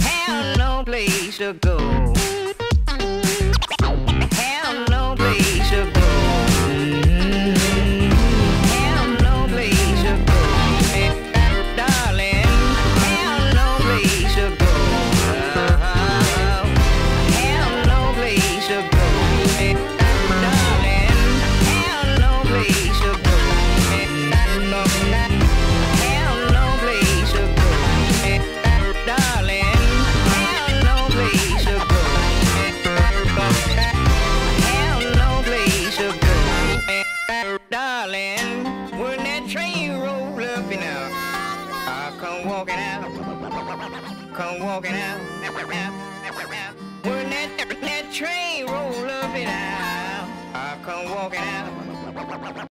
Hell no place to go. come walking out, come walking out. When that, that train roll up and out, I come walking out.